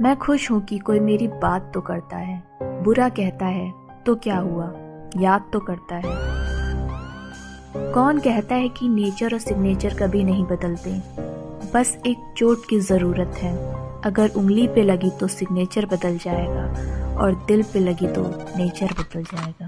मैं खुश हूँ कि कोई मेरी बात तो करता है, बुरा कहता है तो क्या हुआ? याद तो करता है। कौन कहता है कि नेचर और सिग्नेचर कभी नहीं बदलते? बस एक चोट की ज़रूरत है। अगर उंगली पे लगी तो सिग्नेचर बदल जाएगा और दिल पे लगी तो नेचर बदल जाएगा।